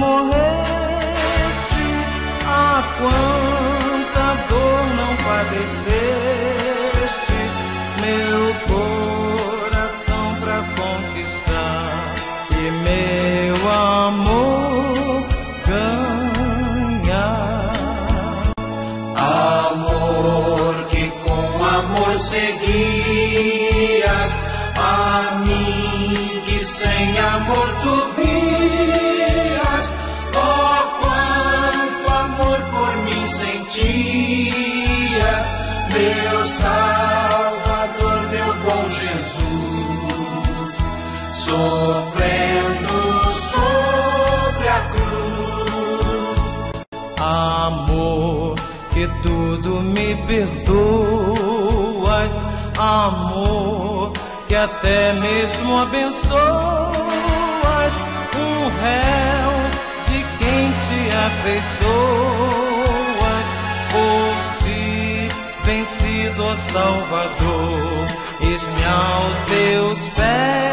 morreste, a quanta dor não padeceste, meu me perdoas, amor, que até mesmo abençoas um réu de quem te afeiçoas, por ti vencido, Salvador, eis-me aos teus pés.